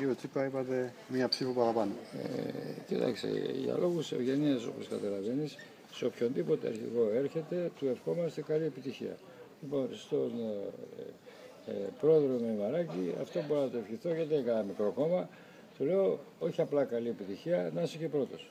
Κύριο Τσίπρα είπατε μία ψήφο παραπάνω. Ε, κοίταξε, για λόγους ευγενίας όπως καταλαβαίνεις, σε οποιονδήποτε αρχηγό έρχεται, του ευχόμαστε καλή επιτυχία. Λοιπόν, στον ε, ε πρόεδρο Μημαράκη, αυτό μπορώ να το ευχηθώ γιατί έκανα μικρό κόμμα. Του λέω, όχι απλά καλή επιτυχία, να είσαι και πρώτος.